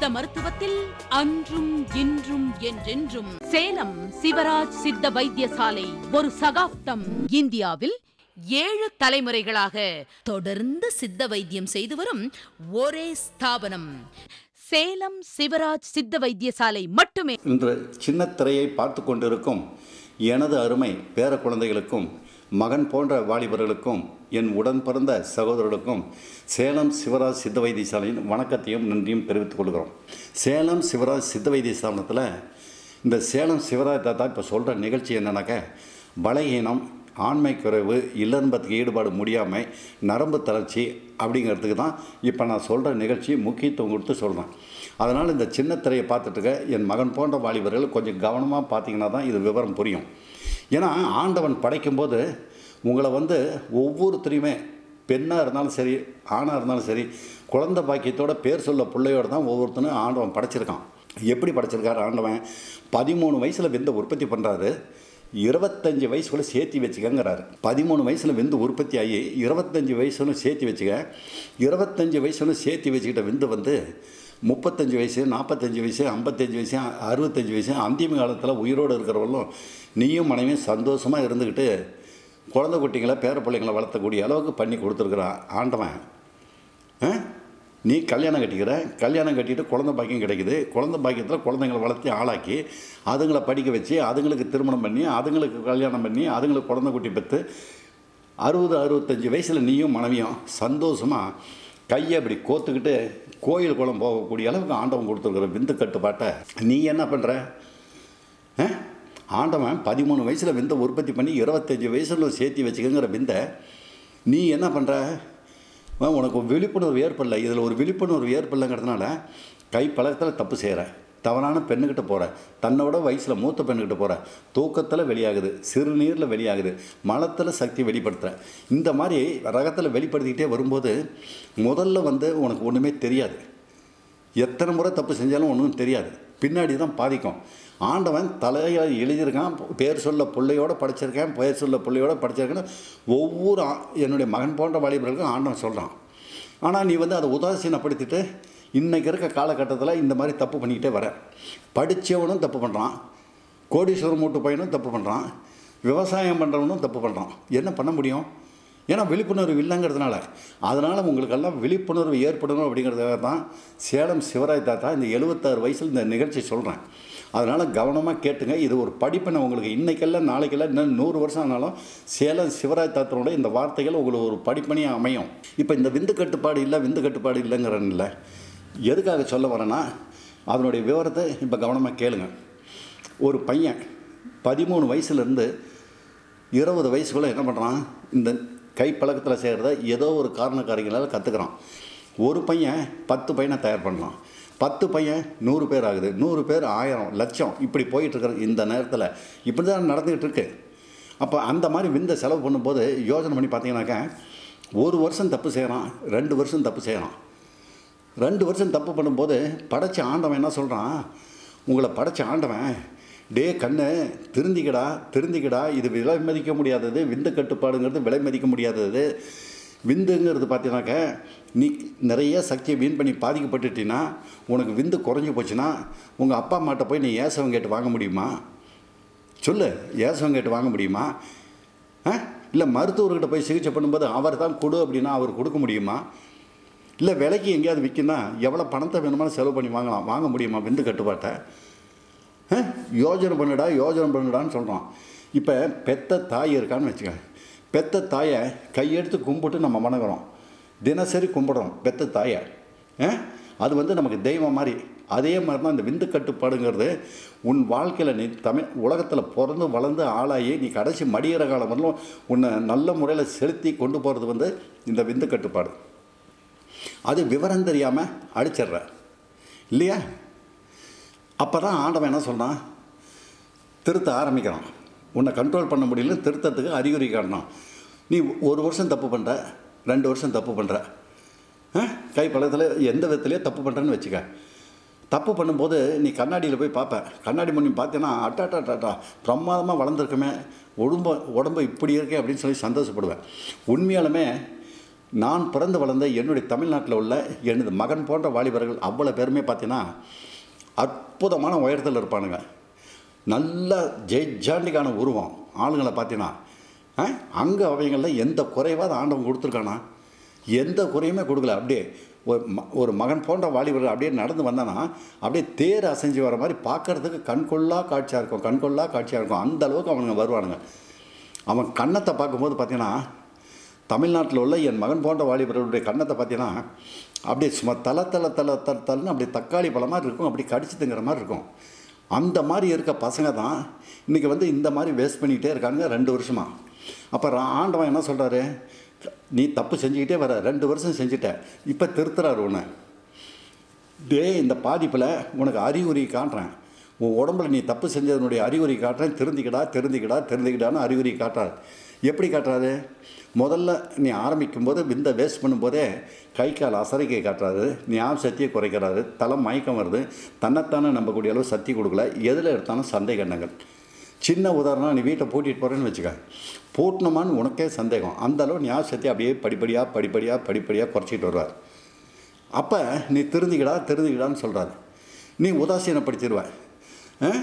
சித்த மருத்துவத்தில் அன்றும் இன்றும் என்றென்றும் சேலம் சிவராஜ் சித்த வைத்தியசாலை ஒரு சகாப்தம். இந்தியாவில் ஏழு தலைமுறைகளாக தொடர்ந்து சித்த வைத்தியம் செய்து வரும் ஒரே ஸ்தாபனம். சேலம் சிவராஜ் சித்த வைத்தியசாலை மட்டுமே. இன்று சின்ன திரையை பார்த்து கொண்டிருக்கும் எனது அருமை பேர குழந்தைகளுக்கும் மகன் போன்ற வாலிபர்களுக்கும் என் உடன் பிறந்த சகோதரர்களுக்கும் சேலம் சிவராஜ் சித்த வைத்தியசாலையின் வணக்கத்தையும் நன்றியும் தெரிவித்துக் கொள்கிறோம். சேலம் சிவராஜ் சித்த வைத்தியசாலத்தில் இந்த சேலம் சிவராஜ் தாத்தா இப்போ சொல்கிற நிகழ்ச்சி என்னன்னாக்க பலகீனம் ஆண்மை குறைவு இல்லன்பத்துக்கு ஈடுபாடு முடியாமை நரம்பு தளர்ச்சி அப்படிங்கிறதுக்கு தான் இப்போ நான் சொல்கிற நிகழ்ச்சி முக்கியத்துவம் கொடுத்து சொல்கிறேன் அதனால் இந்த சின்ன திரையை பார்த்துட்டுக்க என் மகன் போன்ற வாலிபர்கள் கொஞ்சம் கவனமாக பார்த்தீங்கன்னா தான் இது விவரம் புரியும். ஏன்னா ஆண்டவன் படைக்கும்போது உங்களை வந்து ஒவ்வொருத்தரையுமே பெண்ணாக இருந்தாலும் சரி ஆணாக இருந்தாலும் சரி குழந்தை பாக்கியத்தோட பேர் சொல்ல பிள்ளையோட தான் ஒவ்வொருத்தனும் ஆண்டவன் படைச்சிருக்கான். எப்படி படைச்சிருக்காரு ஆண்டவன்? பதிமூணு வயசில் விந்த உற்பத்தி பண்ணுறாரு இருபத்தஞ்சி வயசுக்குள்ளே சேர்த்தி வச்சுக்கங்கிறாரு. பதிமூணு வயசில் விந்து உற்பத்தி ஆகி இருபத்தஞ்சி வயசுன்னு சேர்த்தி வச்சுக்க இருபத்தஞ்சி வயசுன்னு சேர்த்தி வச்சுக்கிட்ட விந்து வந்து முப்பத்தஞ்சு வயசு நாற்பத்தஞ்சு வயசு ஐம்பத்தஞ்சு வயசு அறுபத்தஞ்சு வயசு அந்திம காலத்தில் உயிரோடு இருக்கிறவங்களும் நீயும் மனைவியும் சந்தோஷமாக இருந்துக்கிட்டு குழந்த குட்டிங்களை பேர பிள்ளைங்களை வளர்த்தக்கூடிய அளவுக்கு பண்ணி கொடுத்துருக்குறான் ஆண்டவன் ஆ? நீ கல்யாணம் கட்டிக்கிற கல்யாணம் கட்டிட்டு குழந்த பாக்கியம் கிடைக்குது குழந்தை பாக்கியத்தில் குழந்தைங்களை வளர்த்தி ஆளாக்கி அதுங்களை படிக்க வச்சு அதுங்களுக்கு திருமணம் பண்ணி அதுங்களுக்கு கல்யாணம் பண்ணி அதுங்களுக்கு குழந்த குட்டி பெற்று அறுபது அறுபத்தஞ்சு வயசில் நீயும் மனைவியும் சந்தோஷமாக கையை அப்படி கோத்துக்கிட்டு கோயில் குளம் போகக்கூடிய அளவுக்கு ஆண்டவன் கொடுத்துருக்குற விந்து கட்டுப்பாட்டை நீ என்ன பண்ணுற ஆ? ஆண்டவன் பதிமூணு வயசில் விந்தை உற்பத்தி பண்ணி இருபத்தஞ்சி வயசில் சேர்த்து வச்சுக்கங்கிற விந்தை நீ என்ன பண்ணுற உனக்கு விழிப்புணர்வு ஏற்படல. இதில் ஒரு விழிப்புணர்வு ஏற்படலைங்கிறதுனால கை பழக்கத்தில் தப்பு செய்கிறேன் தவறான பெண்ணுக்கிட்ட போகிறேன் தன்னோட வயசில் மூத்த பெண்ணுக்கிட்ட போகிற தூக்கத்தில் வெளியாகுது. சிறுநீரில் வெளியாகுது. மலத்தில் சக்தி வெளிப்படுத்துகிறேன் இந்த மாதிரி ரகத்தில் வெளிப்படுத்திக்கிட்டே வரும்போது முதல்ல வந்து உனக்கு ஒன்றுமே தெரியாது. எத்தனை முறை தப்பு செஞ்சாலும் ஒன்றும் தெரியாது. பின்னாடி தான் பாதிக்கும். ஆண்டவன் தலையை எழுதியிருக்கான் பேர் சொல்ல பிள்ளையோடு படிச்சிருக்கேன் பேர் சொல்ல பிள்ளையோடு படிச்சிருக்கேன்னு ஒவ்வொரு என்னுடைய மகன் போன்ற வாலிபர்களுக்கும் ஆண்டவன் சொல்கிறான் ஆனால் நீ வந்து அதை உதாசீனப்படுத்திட்டு இன்றைக்கி இருக்க காலகட்டத்தில் இந்த மாதிரி தப்பு பண்ணிக்கிட்டே வர. படித்தவனும் தப்பு பண்ணுறான் கோடீஸ்வரம் மூட்டு பையனும் தப்பு பண்ணுறான் விவசாயம் பண்ணுறவனும் தப்பு பண்ணுறான் என்ன பண்ண முடியும்? ஏன்னா விழிப்புணர்வு இல்லைங்கிறதுனால. அதனால் உங்களுக்கெல்லாம் விழிப்புணர்வு ஏற்படணும் அப்படிங்கிறதுக்காக தான் சேலம் சிவராய் தாத்தா இந்த எழுபத்தாறு வயசில் இந்த நிகழ்ச்சி சொல்கிறேன் அதனால் கவனமாக கேட்டுங்க. இது ஒரு படிப்பினை உங்களுக்கு இன்றைக்கெல்லாம் நாளைக்கெல்லாம் இன்னும் நூறு வருஷம் ஆனாலும் சேலம் சிவராஜ் தாத்தனோட இந்த வார்த்தைகள் உங்களுக்கு ஒரு படிப்பணியாக அமையும். இப்போ இந்த விந்து கட்டுப்பாடு இல்லை விந்து கட்டுப்பாடு இல்லைங்கிறன்னு இல்லை. எதுக்காக சொல்ல வரேன்னா அதனுடைய விவரத்தை இப்போ கவனமாக கேளுங்க. ஒரு பையன் பதிமூணு வயசுலேருந்து இருபது வயசுக்குள்ளே என்ன பண்ணுறான் இந்த கை பழக்கத்தில் செய்கிறத ஏதோ ஒரு காரண கற்றுக்குறான் ஒரு பையன் பத்து பையனை தயார் பண்ணலாம் பத்து பையன் நூறு பேர் ஆகுது. நூறு பேர் ஆயிரம் லட்சம் இப்படி போயிட்டுருக்குற இந்த நேரத்தில் இப்படி தான் நடந்துக்கிட்டு இருக்கு அப்போ அந்த மாதிரி விந்த செலவு பண்ணும்போது யோசனை பண்ணி பார்த்தீங்கன்னாக்கா ஒரு வருஷம் தப்பு செய்கிறான் ரெண்டு வருஷம் தப்பு செய்கிறான் ரெண்டு வருஷம் தப்பு பண்ணும்போது படைச்ச ஆண்டவன் என்ன சொல்கிறான் உங்களை படைச்ச ஆண்டவன் டே கண்ணு திருந்திக்கடா திருந்திக்கடா இது விலை மதிக்க முடியாதது விந்து கட்டுப்பாடுங்கிறது விலை மதிக்க முடியாதது விந்துங்கிறது பார்த்தீங்கன்னாக்க நீ நிறைய சக்தியை வீண் பண்ணி பாதிக்கப்பட்டுட்டீன்னா உனக்கு விந்து குறைஞ்சி போச்சுன்னா உங்கள் அப்பா அம்மாட்ட போய் நீ ஏசவன் கேட்டு வாங்க முடியுமா? சொல்லு ஏசவன் கேட்டு வாங்க முடியுமா? ஆ? இல்லை மருத்துவர்கிட்ட போய் சிகிச்சை பண்ணும்போது அவர் தான் கொடு அப்படின்னா அவர் கொடுக்க முடியுமா? இல்லை விலைக்கு எங்கேயாவது விற்கினா எவ்வளோ பணத்தை வேணுமானு செலவு பண்ணி வாங்கலாம். வாங்க முடியுமா விந்து கட்டுப்பாட்டை? ஆ? யோஜனை பண்ணுடா யோஜனை பண்ணுடான்னு சொல்கிறோம் இப்போ பெத்த தாய் இருக்கான்னு வச்சுக்க. பெத்த தாயை கையெடுத்து கும்பிட்டு நம்ம வணங்குறோம். தினசரி கும்பிடுறோம் பெத்த தாயை. ஆ? அது வந்து நமக்கு தெய்வம் மாதிரி. அதே மாதிரி தான் இந்த விந்து கட்டுப்பாடுங்கிறது உன் வாழ்க்கையில் நீ தமிழ் உலகத்தில் பிறந்து வளர்ந்து ஆளாகி நீ கடைசி மடிகிற காலம் வரலும் உன்னை நல்ல முறையில் செலுத்தி கொண்டு போகிறது வந்து இந்த விந்து கட்டுப்பாடு. அது விவரம் தெரியாமல் அடிச்சிடுற. இல்லையா? அப்போ தான் ஆண்டவன் என்ன சொல்கிறான் திருத்த ஆரம்பிக்கிறான். உன்னை கண்ட்ரோல் பண்ண முடியல திருத்தத்துக்கு அறிகுறி காட்டணும் நீ ஒரு வருஷம் தப்பு பண்ணுற ரெண்டு வருஷம் தப்பு பண்ணுற கை பழத்தில் எந்த விதத்துலேயே தப்பு பண்ணுறேன்னு வச்சுக்க. தப்பு பண்ணும்போது நீ கண்ணாடியில் போய் பார்ப்பேன் கண்ணாடி முன்னி பார்த்தீங்கன்னா அட்டாட்டா டாட்டா பிரமாதமாக வளர்ந்துருக்குமே. உடம்பு உடம்பு இப்படி இருக்கே அப்படின்னு சொல்லி சந்தோஷப்படுவேன். உண்மையாலுமே நான் பிறந்து வளர்ந்த என்னுடைய தமிழ்நாட்டில் உள்ள எனது மகன் போன்ற வாலிபர்கள் அவ்வளோ பேருமே பார்த்தீங்கன்னா அற்புதமான உயரத்தில் இருப்பானுங்க. நல்ல ஜெய்ஜாண்டிக்கான உருவம். ஆளுங்களை பார்த்தீங்கன்னா அங்கே அவங்களில் எந்த குறைவாக ஆண்டவன் கொடுத்துருக்கானா? எந்த குறையுமே கொடுக்கல. அப்படியே ஒரு ம ஒரு மகன் போன்ற வாலிபர்கள் அப்படியே நடந்து வந்தானா அப்படியே தேர் அசைஞ்சு வர மாதிரி பார்க்கறதுக்கு கண்கொள்ளா காட்சியாக இருக்கும் கண்கொள்ளா காட்சியாக இருக்கும். அந்த அளவுக்கு அவனுங்க வருவானுங்க. அவன் கன்னத்தை பார்க்கும்போது பார்த்தீங்கன்னா தமிழ்நாட்டில் உள்ள என் மகன் போன்ற வாலிபர்களுடைய கண்ணத்தை பார்த்தீங்கன்னா அப்படியே சும்மா தலை தலை தலை தலை தலன்னு அப்படியே தக்காளி பழம் மாதிரி இருக்கும். அப்படி கடிச்சு திங்கிற மாதிரி இருக்கும். அந்த மாதிரி இருக்க பசங்க தான் இன்றைக்கி வந்து இந்த மாதிரி வேஸ்ட் பண்ணிக்கிட்டே இருக்காங்க ரெண்டு வருஷமாக அப்போ ஆண்டவன் என்ன சொல்கிறாரு நீ தப்பு செஞ்சுக்கிட்டே வர ரெண்டு வருஷம் செஞ்சுட்ட இப்போ திருத்துறாரு உன்னை. டே இந்த பாதிப்பில் உனக்கு அறிகுறி காட்டுறேன். உன் உடம்புல நீ தப்பு செஞ்சதனுடைய அறிகுறி காட்டுறேன். திருந்திக்கடா திருந்திக்கடா திருந்திக்கடான்னு அறிகுறி காட்டுறாரு. எப்படி காட்டுறாரு? முதல்ல நீ ஆரம்பிக்கும் போது விந்த வேஸ்ட் பண்ணும்போதே கை கால் அசரிக்கை காட்டுறாரு. ஞாபக சக்தியை குறைக்கிறாரு. தலை மயக்கம் வருது. தன்னைத்தானே நம்பக்கூடிய அளவு சக்தி கொடுக்கல. எதில் எடுத்தாலும் சந்தேக எண்ணங்கள் சின்ன உதாரணம் நீ வீட்டை பூட்டிட்டு போகிறேன்னு வச்சுக்க. பூட்டினமான்னு உனக்கே சந்தேகம். அந்த அளவு ஞாபக சக்தி அப்படியே படிப்படியாக படிப்படியாக படிப்படியாக குறைச்சிட்டு வருவார். அப்போ நீ திருந்திக்கிடா திருந்திக்கிடான்னு சொல்கிறாரு நீ உதாசீனப்படுத்திடுவேன்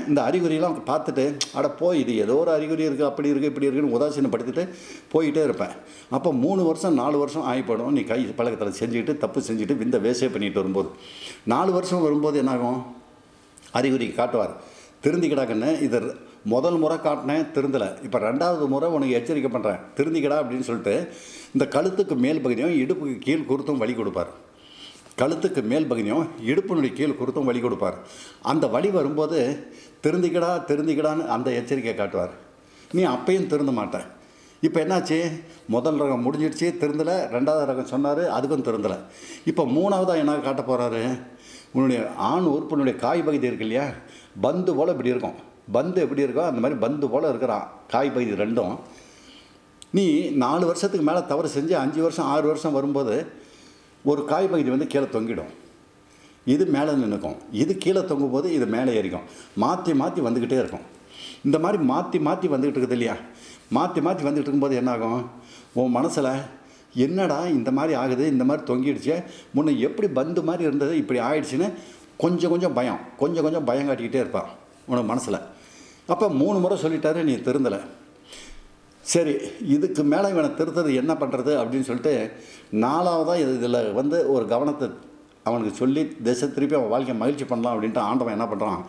இந்த அறிகுறியெல்லாம் பார்த்துட்டு அட போய் இது ஏதோ ஒரு அறிகுறி இருக்குது அப்படி இருக்குது இப்படி இருக்குன்னு உதாசீனப்படுத்திட்டு போயிட்டே இருப்பேன். அப்போ மூணு வருஷம் நாலு வருஷம் ஆகிப்படும். நீ கை பழக்கத்தில் செஞ்சுக்கிட்டு தப்பு செஞ்சுட்டு விந்த வேஸ்டே பண்ணிட்டு வரும்போது. நாலு வருஷம் வரும்போது என்னாகும்? அறிகுறி காட்டுவார். திருந்திக்கிடாக்கன்னு இது முதல் முறை காட்டினேன் திருந்தலை. இப்போ ரெண்டாவது முறை உனக்கு எச்சரிக்கை பண்ணுறேன் திருந்திக்கடா அப்படின்னு சொல்லிட்டு இந்த கழுத்துக்கு மேல் பகுதியும் இடுப்புக்கு கீழ் குருத்தும் வழி கொடுப்பார். கழுத்துக்கு மேல் பகுதியும் இடுப்பினுடைய கீழ் குறுத்தும் வழி கொடுப்பார். அந்த வழி வரும்போது திருந்திக்கடா திருந்திக்கடான்னு அந்த எச்சரிக்கை காட்டுவார். நீ அப்பையும் திருந்த மாட்டேன் இப்போ என்னாச்சு? முதல் ரகம் முடிஞ்சிடுச்சு திருந்தலை. ரெண்டாவது ரகம் சொன்னார் அதுக்கும் திருந்தலை. இப்போ மூணாவதாக என்ன காட்ட போகிறாரு உன்னுடைய ஆண் உறுப்பினுடைய காய் பகுதி இருக்கு இல்லையா? பந்து போல் இப்படி இருக்கும். பந்து எப்படி இருக்கோ அந்த மாதிரி பந்து போல் இருக்கிறான் காய் பகுதி ரெண்டும். நீ நாலு வருஷத்துக்கு மேலே தவறு செஞ்சு அஞ்சு வருஷம் ஆறு வருஷம் வரும்போது ஒரு காய் பகுதி வந்து கீழே தொங்கிடும். இது மேலே நின்றுக்கும் இது கீழே தொங்கும் போது இது மேலே ஏறிக்கும். மாற்றி மாற்றி வந்துக்கிட்டே இருக்கும். இந்த மாதிரி மாற்றி மாற்றி வந்துக்கிட்டு இருக்குது இல்லையா? மாற்றி மாற்றி வந்துக்கிட்டு இருக்கும்போது என்னாகும்? உன் மனசில் என்னடா இந்த மாதிரி ஆகுது? இந்த மாதிரி தொங்கிடுச்சு. முன்ன எப்படி பந்து மாதிரி இருந்தது? இப்படி ஆயிடுச்சுன்னு கொஞ்சம் கொஞ்சம் பயம். கொஞ்சம் கொஞ்சம் பயம் காட்டிக்கிட்டே இருப்பான் உனக்கு மனசில். அப்போ மூணு முறை சொல்லிட்டாரு நீ திருந்தலை. சரி இதுக்கு மேலே இவனை திருத்தது என்ன பண்ணுறது அப்படின்னு சொல்லிட்டு நாலாவதாக இது இதில் வந்து ஒரு கவனத்தை அவனுக்கு சொல்லி திசை திருப்பி அவன் வாழ்க்கையை மகிழ்ச்சி பண்ணலாம் அப்படின்ட்டு ஆண்டவன் என்ன பண்ணுறான்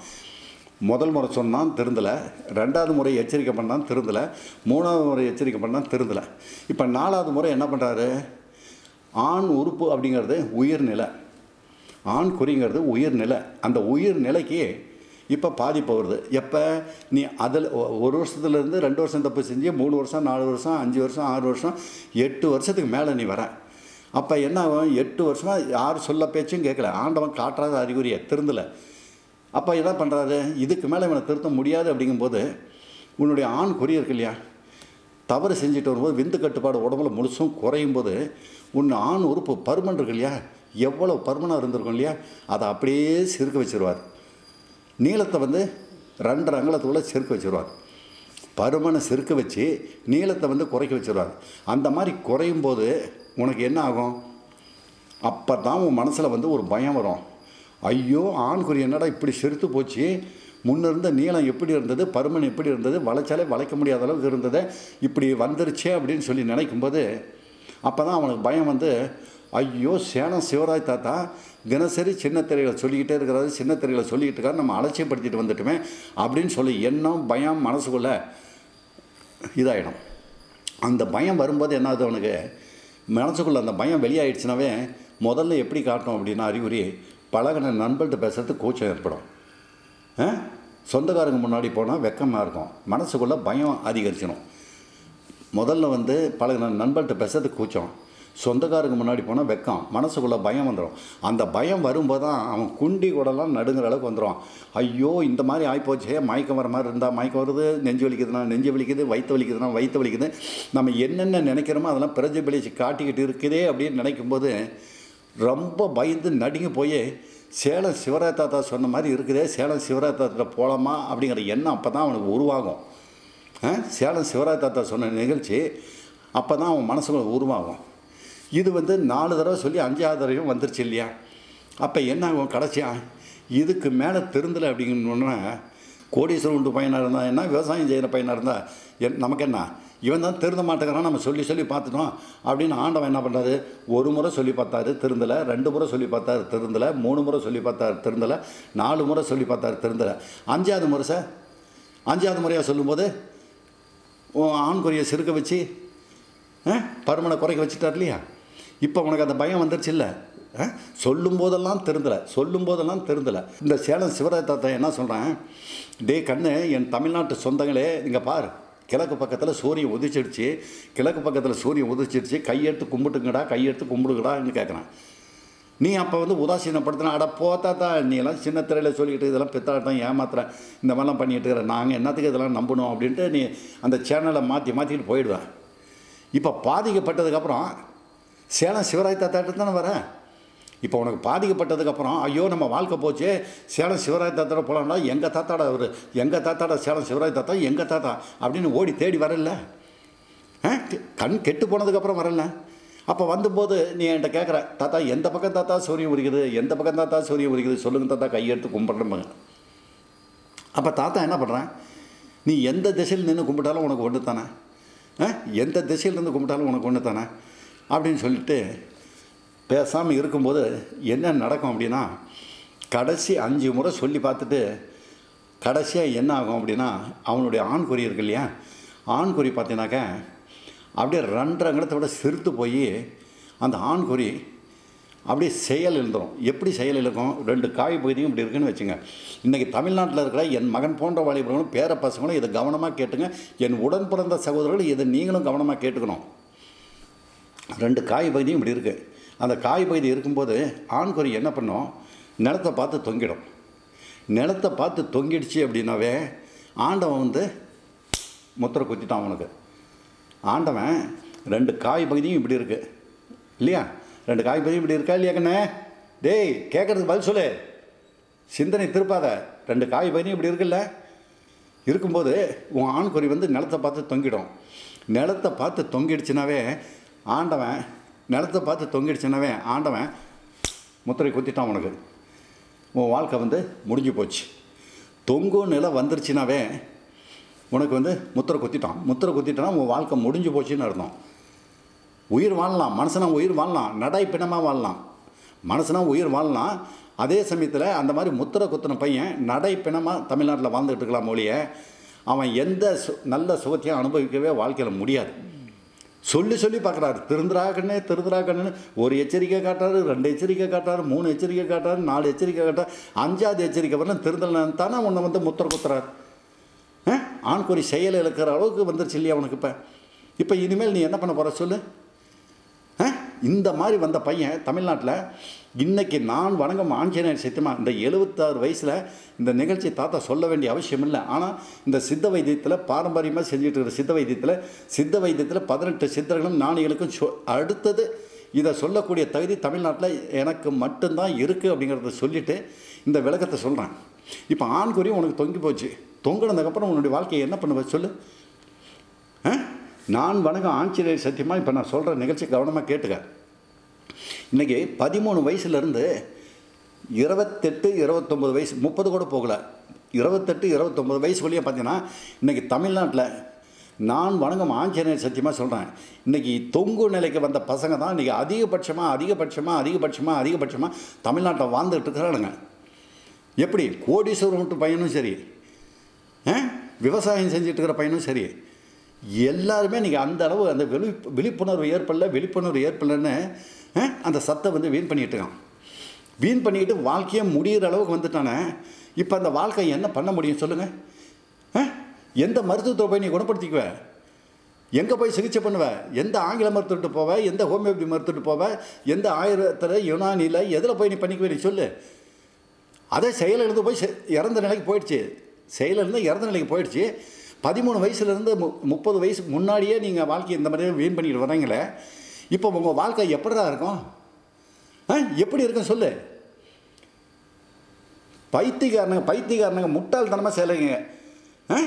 முதல் முறை சொன்னான் திருந்தலை. ரெண்டாவது முறை எச்சரிக்கை பண்ணான் திருந்தலை. மூணாவது முறை எச்சரிக்கை பண்ணான் திருந்தலை. இப்போ நாலாவது முறை என்ன பண்ணுறாரு ஆண் உறுப்பு அப்படிங்கிறது உயிர்நிலை. ஆண் குறிங்கிறது உயிர்நிலை. அந்த உயிர்நிலைக்கு இப்போ பாதிப்பு வருது எப்போ? நீ அதில் ஒரு வருஷத்துலேருந்து ரெண்டு வருஷம் தப்பு செஞ்சு மூணு வருஷம் நாலு வருஷம் அஞ்சு வருஷம் ஆறு வருஷம் எட்டு வருஷத்துக்கு மேலே நீ வர. அப்போ என்ன ஆகும்? எட்டு வருஷமாக யார் சொல்ல பேச்சும் கேட்கல ஆண்டவன் காட்டுறாத அறிகுறியை திருந்தலை. அப்போ என்ன பண்ணுறாரு இதுக்கு மேலே இவனை திருத்த முடியாது அப்படிங்கும்போது உன்னுடைய ஆண் குறி இருக்கு இல்லையா? தவறு செஞ்சுட்டு வரும்போது விந்து கட்டுப்பாடு உடம்புல முழுசும் குறையும் போது உன் ஆண் உறுப்பு பருமன் இருக்கு இல்லையா? எவ்வளோ பருமனாக இருந்திருக்கும் இல்லையா? அதை அப்படியே சிறுக்க வச்சிருவார். நீளத்தை வந்து ரெண்டரை அங்கலத்துக்குள்ளே செருக்க வச்சிருவார் பருமனை செருக்க வச்சு நீளத்தை வந்து குறைக்க வச்சுருவாங்க. அந்த மாதிரி குறையும் போது உனக்கு என்ன ஆகும்? அப்போ தான் உன் மனசில் வந்து ஒரு பயம் வரும். ஐயோ ஆண்குறி என்னடா இப்படி செருத்து போச்சு? முன்னிருந்த நீளம் எப்படி இருந்தது? பருமன் எப்படி இருந்தது? வளைச்சாலே வளைக்க முடியாத அளவுக்கு இருந்தது. இப்படி வந்துருச்சே அப்படின்னு சொல்லி நினைக்கும்போது அப்போ தான் அவனுக்கு பயம் வந்து ஐயோ சேனம் சிவராஜ் தாத்தா தினசரி சின்ன திரைகளை சொல்லிக்கிட்டே இருக்கிறாரு சின்ன திரைகளை சொல்லிக்கிட்டு இருக்காரு நம்ம அலட்சியப்படுத்திட்டு வந்துட்டுமே அப்படின்னு சொல்லி எண்ணம் பயம் மனசுக்குள்ளே இதாகிடும் அந்த பயம் வரும்போது என்ன ஆகுது அவனுக்கு? மனசுக்குள்ள அந்த பயம் வெளியாயிடுச்சுனாவே முதல்ல எப்படி காட்டும் அப்படின்னா அறிகுறி பழகின நண்பர்கிட்ட பேசுறதுக்கு கூச்சம் ஏற்படும். சொந்தக்காரங்க முன்னாடி போனால் வெக்கமாக இருக்கும். மனசுக்குள்ளே பயம் அதிகரிச்சிடும் முதல்ல வந்து பழகின நண்பர்கிட்ட பேசுறதுக்கு கூச்சம். சொந்தக்காரங்க முன்னாடி போனால் வெக்கம் மனசுக்குள்ளே பயம் வந்துடும் அந்த பயம் வரும்போது தான் அவன் குண்டி கூடலாம் நடுங்கிற அளவுக்கு வந்துடும் ஐயோ இந்த மாதிரி ஆகிப்போச்சே மயக்கம் வர மாதிரி இருந்தால் மயக்கம் வருது நெஞ்சு வலிக்குதுன்னா நெஞ்சு வலிக்குது வயிற்று வலிக்குதுன்னா வயிற்று வலிக்குது. நம்ம என்னென்ன நினைக்கிறோமோ அதெல்லாம் பிரதிபலிச்சு காட்டிக்கிட்டு இருக்குதே அப்படின்னு நினைக்கும்போது ரொம்ப பயந்து நடுங்கி போய் சேலம் சிவராஜ் தாத்தா சொன்ன மாதிரி இருக்குதே சேலம் சிவராஜ் தாத்தா போகலாமா அப்படிங்கிற எண்ணம் அப்போ தான் அவனுக்கு உருவாகும். ஆ? சேலம் சிவராஜ் தாத்தா சொன்ன நிகழ்ச்சி அப்போ தான் அவன் மனசுக்குள்ள உருவாகும். இது வந்து நாலு தடவை சொல்லி அஞ்சாவது தடவையும் வந்துருச்சு இல்லையா? அப்போ என்ன ஆகும்? கடைசியா இதுக்கு மேலே திருந்தலை அப்படிங்கணுன்னா கோடீஸ்வரம் உண்டு பையனாக இருந்தால் என்ன? விவசாயம் செய்கிற பையனாக இருந்தால் என் நமக்கு என்ன? இவன் தான் திருந்த மாட்டேங்கிறான் நம்ம சொல்லி சொல்லி பார்த்துட்டோம் அப்படின்னு ஆண்டவன் என்ன பண்ணுறாரு ஒரு முறை சொல்லி பார்த்தாரு திருந்தலை ரெண்டு முறை சொல்லி பார்த்தாரு திருந்தலை மூணு முறை சொல்லி பார்த்தாரு திருந்தலை நாலு முறை சொல்லி பார்த்தாரு திருந்தலை. அஞ்சாவது முறை சார் அஞ்சாவது முறையாக சொல்லும்போது ஆண்குறியை ஆண் சிறுக்க வச்சு ஆ, பருமனை குறைக்க வச்சுட்டார் இல்லையா? இப்போ உனக்கு அந்த பயம் வந்துருச்சு இல்லை? சொல்லும் போதெல்லாம் திருந்தலை. சொல்லும் போதெல்லாம் திருந்தலை. இந்த சேலம் சிவராஜ் தாத்தா என்ன சொல்கிறேன் டே கண்ணு என் தமிழ்நாட்டு சொந்தங்களே இங்கே பார். கிழக்கு பக்கத்தில் சூரியன் உதிச்சிடுச்சு. கிழக்கு பக்கத்தில் சூரியன் உதிச்சிடுச்சு. கையெடுத்து கும்பிட்டுங்கடா கையெடுத்து கும்பிடுங்கடான்னு கேட்குறேன் நீ அப்போ வந்து உதாசீனப்படுத்தின அட போத்தா தான் நீ எல்லாம் சின்ன திரையில் சொல்லிக்கிட்டு இதெல்லாம் பித்தாட்டம் ஏமாத்துறேன் இந்த மாதிரிலாம் பண்ணிட்டு இருக்கிற நாங்கள் என்னத்துக்கு இதெல்லாம் நம்பணும் அப்படின்ட்டு நீ அந்த சேனலை மாற்றி மாற்றிக்கிட்டு போயிடுவேன் இப்போ பாதிக்கப்பட்டதுக்கப்புறம் சேலம் சிவராய் தாத்தாட்டு தானே வரேன். இப்போ உனக்கு பாதிக்கப்பட்டதுக்கப்புறம் ஐயோ நம்ம வாழ்க்கை போச்சு. சேலம் சிவராஜ் தாத்தாட போகலாம்னா எங்கள் தாத்தாட அவர்? எங்கள் தாத்தாட சேலம் சிவராஜ் தாத்தா? எங்கள் தாத்தா? அப்படின்னு ஓடி தேடி வரல. ஆ? கண் கெட்டு போனதுக்கப்புறம் வரல. அப்போ வந்தபோது நீ என்கிட்ட கேட்குற தாத்தா எந்த பக்கம் தாத்தா சூரியன் உரிக்குது எந்த பக்கம் தாத்தா சூரியன் உரிக்குது சொல்லுங்கள் தாத்தா கையெடுத்து கும்பிட்றேன் அப்போ தாத்தா என்ன பண்ணுறேன் நீ எந்த திசையில் நின்று கும்பிட்டாலும் உனக்கு ஒன்று தானே ஆ? எந்த திசையிலிருந்து கும்பிட்டாலும் உனக்கு ஒன்று தானே அப்படின்னு சொல்லிட்டு பேசாமல் இருக்கும்போது என்ன நடக்கும் அப்படின்னா கடைசி அஞ்சு முறை சொல்லி பார்த்துட்டு கடைசியாக என்ன ஆகும் அப்படின்னா அவனுடைய ஆண் குறி இருக்கு இல்லையா? ஆண் குறி பார்த்தீங்கன்னாக்க அப்படியே ரெண்டரை விட சிறுத்து போய் அந்த ஆண் குறி அப்படியே செயல் எழுந்துரும். எப்படி செயல் இழுக்கும் ரெண்டு காய் பகுதியும் இப்படி இருக்குன்னு வச்சுங்க. இன்றைக்கி தமிழ்நாட்டில் இருக்கிற என் மகன் போன்ற வாலிபர்களும் பேர பசங்களும் இதை கவனமாக கேட்டுங்க. என் உடன் பிறந்த சகோதரர்கள் இதை நீங்களும் கவனமாக கேட்டுக்கணும். ரெண்டு காய் பகுதியும் இப்படி இருக்குது அந்த காய் பகுதி இருக்கும்போது ஆண்குறி என்ன பண்ணும்? நிலத்தை பார்த்து தொங்கிடும். நிலத்தை பார்த்து தொங்கிடுச்சு அப்படின்னாவே ஆண்டவன் வந்து முத்திரை குத்திட்டான் அவனுக்கு. ஆண்டவன் ரெண்டு காய் பகுதியும் இப்படி இருக்குது இல்லையா? ரெண்டு காய் பகுதியும் இப்படி இருக்கா இல்லையா கண்ணே? டேய் கேட்குறதுக்கு பதில் சொல்லு. சிந்தனை திருப்பாத. ரெண்டு காய் பகுதியும் இப்படி இருக்குல்ல? இருக்கும்போது உன் ஆண்குறி வந்து நிலத்தை பார்த்து தொங்கிடும். நிலத்தை பார்த்து தொங்கிடுச்சுனாவே ஆண்டவன் நிலத்தை பார்த்து தொங்கிடுச்சுனவே ஆண்டவன் முத்திரை குத்திட்டான் உனக்கு. உன் வாழ்க்கை வந்து முடிஞ்சு போச்சு. தொங்கும் நிலை வந்துருச்சுனாவே உனக்கு வந்து முத்திரை குத்திட்டான். முத்திரை குத்திட்டான்னா உன் வாழ்க்கை முடிஞ்சு போச்சுன்னு அர்த்தம். உயிர் வாழலாம். மனுஷனா உயிர் வாழலாம். நடை பிணமாக வாழலாம். மனுஷனா உயிர் வாழலாம். அதே சமயத்தில் அந்த மாதிரி முத்திரை குத்தின பையன் நடை பிணமாக தமிழ்நாட்டில் வாழ்ந்துகிட்டு இருக்கலாம் மொழிய அவன் எந்த சு நல்ல சுகத்தையும் அனுபவிக்கவே வாழ்க்கையில் முடியாது. சொல்லி சொல்லி பார்க்குறாரு. திருந்துரா கண்ணே திருந்துரா கண்ணு ஒரு எச்சரிக்கை காட்டுறாரு ரெண்டு எச்சரிக்கை காட்டுறாரு மூணு எச்சரிக்கை காட்டுறாரு நாலு எச்சரிக்கை காட்டுறாரு அஞ்சாவது எச்சரிக்கை பண்ண திருந்தலன் தானே உன்னை வந்து முத்திர குத்துறாரு. ஆ? ஆண்குறி செயல் இழக்கிற அளவுக்கு வந்துருச்சு இல்லையா அவனுக்கு இப்போ? இப்போ இனிமேல் நீ என்ன பண்ண போகிற சொல்லு? இந்த மாதிரி வந்த பையன் தமிழ்நாட்டில் இன்றைக்கி நான் வணங்கும் ஆஞ்சநேயர் சித்தமா இந்த எழுபத்தாறு வயசில் இந்த நிகழ்ச்சி தாத்தா சொல்ல வேண்டிய அவசியம் இல்லை. ஆனால் இந்த சித்த வைத்தியத்தில் பாரம்பரியமாக செஞ்சுட்டு இருக்கிற சித்த வைத்தியத்தில் சித்த வைத்தியத்தில் பதினெட்டு சித்தர்களும் ஞானிகளுக்கும் சொ அடுத்தது இதை சொல்லக்கூடிய தகுதி தமிழ்நாட்டில் எனக்கு மட்டும்தான் இருக்குது அப்படிங்கிறத சொல்லிவிட்டு இந்த விளக்கத்தை சொல்கிறேன் இப்போ ஆண்குறி உனக்கு தொங்கி போச்சு. தொங்கினதுக்கப்புறம் உன்னுடைய வாழ்க்கையை என்ன பண்ணுவ? சொல்லு. ஆ? நான் வணக்கம் ஆஞ்சநேயர் சத்தியமாக இப்போ நான் சொல்கிற நிகழ்ச்சி கவனமாக கேட்டுக்க. இன்றைக்கி பதிமூணு வயசுலேருந்து இருபத்தெட்டு இருபத்தொம்பது வயசு முப்பது கூட போகல. இருபத்தெட்டு இருபத்தொம்பது வயசு வழியாக பார்த்தீங்கன்னா இன்றைக்கி தமிழ்நாட்டில் நான் வணங்கும் ஆஞ்சநேயர் சத்தியமாக சொல்கிறேன் இன்றைக்கி தொங்கு நிலைக்கு வந்த பசங்க தான் இன்றைக்கி அதிகபட்சமாக அதிகபட்சமாக அதிகபட்சமாக அதிகபட்சமாக தமிழ்நாட்டில் வாழ்ந்துகிட்டு இருக்கிறானுங்க எப்படி? கோடீஸ்வரம் பையனும் சரி. ஆ? விவசாயம் செஞ்சிட்டு இருக்கிற பையனும் சரி. எல்லாருமே நீங்கள் அந்த அளவு அந்த விழி விழிப்புணர்வு ஏற்படல விழிப்புணர்வு ஏற்படலன்னு ஆ? அந்த சத்தை வந்து வீண் பண்ணிட்டு இருக்கான். வீண் பண்ணிக்கிட்டு வாழ்க்கையே முடிகிற அளவுக்கு வந்துட்டானே. இப்போ அந்த வாழ்க்கை என்ன பண்ண முடியும் சொல்லுங்கள் ஆ? எந்த மருத்துவத்தை போய் நீ குணப்படுத்திக்குவ? எங்கே போய் சிகிச்சை பண்ணுவ? எந்த ஆங்கில மருத்துவர்கிட்ட போவ? எந்த ஹோமியோபதி மருத்துவர்கிட்ட போவ? எந்த ஆயுரத்தில் யுனானியில் எதில் போய் நீ பண்ணிக்குவ நீ சொல்லு. அதே செயலிருந்து போய் செ- இறந்த நிலைக்கு போயிடுச்சு. செயலிருந்து இறந்த நிலைக்கு போயிடுச்சு. பதிமூணு வயசுலேருந்து மு முப்பது வயசுக்கு முன்னாடியே நீங்கள் வாழ்க்கையை இந்த மாதிரி வீண் பண்ணிட்டு வரீங்களே இப்போ உங்கள் வாழ்க்கை எப்படிடா இருக்கும்? ஆ எப்படி இருக்கும் சொல்லு. பைத்தியக்காரனுங்க பைத்தியக்காரனுங்க முட்டாள்தனமாக செய்யலைங்க ஆ?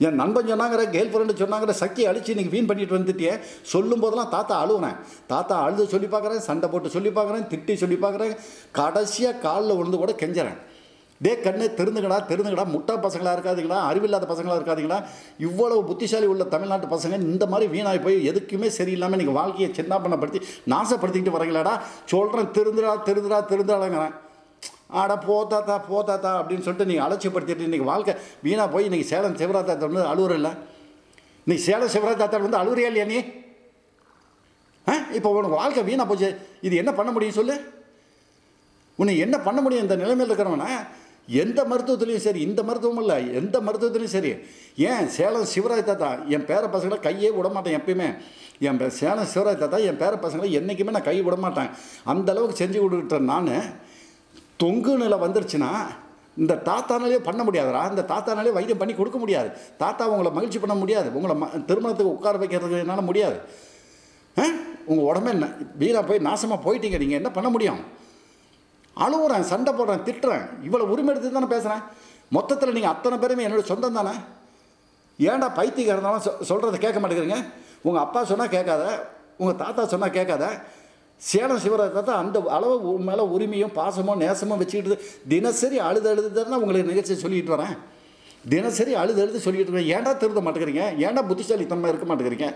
என் நண்பன் சொன்னாங்கிற கேர்ள் ஃப்ரெண்டு சொன்னாங்கிற சக்தியை அழிச்சு நீங்கள் வீண் பண்ணிட்டு வந்துட்டியே. சொல்லும் போதெல்லாம் தாத்தா அழுவுனேன். தாத்தா அழுது சொல்லி பார்க்குறேன் சண்டை போட்டு சொல்லி பார்க்குறேன் திட்டி சொல்லி பார்க்குறேன். கடைசியாக காலில் விழுந்து கூட கெஞ்சுறேன். டே கண்ணு தெரிந்துங்கடா தெரிந்துங்கடா முட்டா பசங்களாக இருக்காதுங்களா அறிவில்லாத பசங்களாக இருக்காதுங்களா இவ்வளவு புத்திசாலி உள்ள தமிழ்நாட்டு பசங்க இந்த மாதிரி வீணாகி போய் எதுக்குமே சரியில்லாமல் நீங்கள் வாழ்க்கையை சின்ன பண்ணப்படுத்தி நாசப்படுத்திக்கிட்டு வரீங்களாடா. சொல்கிறேன் திருந்துடா திருந்துடா திருந்துடாங்கிறேன் ஆடா போத்தாத்தா போத்தாத்தா அப்படின்னு சொல்லிட்டு நீங்கள் அலட்சியப்படுத்திட்டு இன்றைக்கி வாழ்க்கை வீணாக போய் இன்றைக்கி சேலம் சிவராத்திரி வந்து அழுவுற இல்லை? இன்றைக்கி சேலம் சிவராத்திரி வந்து அழுவுறியா இல்லையா நீ? ஆ? இப்போ உனக்கு வாழ்க்கை வீணாக போச்சு. இது என்ன பண்ண முடியும் சொல்லு? உன்னை என்ன பண்ண முடியும்? இந்த நிலைமையில் இருக்கிறவனா எந்த மருத்துவத்துலையும் சரி இந்த மருத்துவம் இல்லை எந்த மருத்துவத்துலேயும் சரி. ஏன் சேலம் சிவராஜ் தாத்தா என் பேர பசங்களை கையே விட மாட்டேன் எப்பயுமே. என் பே- சேலம் சிவராஜ் தாத்தா என் பேர பசங்களை என்றைக்குமே நான் கை விட மாட்டேன். அந்த அளவுக்கு செஞ்சு கொடுத்துட்டேன் நான். தொங்கு நிலை வந்துருச்சுன்னா இந்த தாத்தானாலே பண்ண முடியாதுடா. இந்த தாத்தானாலே வைத்தியம் பண்ணி கொடுக்க முடியாது. தாத்தா உங்களை மகிழ்ச்சி பண்ண முடியாது. உங்களை ம திருமணத்துக்கு உட்கார வைக்கிறதுக்கு என்னால் முடியாது உங்கள் உடம்பே என்ன? வீணாக போய் நாசமாக போயிட்டீங்க. நீங்கள் என்ன பண்ண முடியும்? அழுவுறேன் சண்டை போடுறேன் திட்டுறேன். இவ்வளோ உரிமை எடுத்து தானே பேசுகிறேன் மொத்தத்தில் நீங்கள் அத்தனை பேருமே என்னோட சொந்தம் தானே? ஏன்டா பைத்தியக்காரனாலும் சொ சொல்கிறத கேட்க மாட்டேங்கிறீங்க? உங்கள் அப்பா சொன்னால் கேட்காத உங்கள் தாத்தா சொன்னால் கேட்காத. சேலம் சிவராஜ் தாத்தா அந்த அளவு உன் மேலே உரிமையும் பாசமும் நேசமும் வச்சுக்கிட்டு தினசரி அழுது அழுது தான் உங்களுக்கு நிகழ்ச்சி சொல்லிட்டு வரேன். தினசரி அழுது அழுது சொல்லிட்டு இருக்கேன். ஏன்டா திருந்த மாட்டேங்கிறீங்க? ஏன்டா புத்திசாலித்தனமாக இருக்க மாட்டேங்கிறீங்க?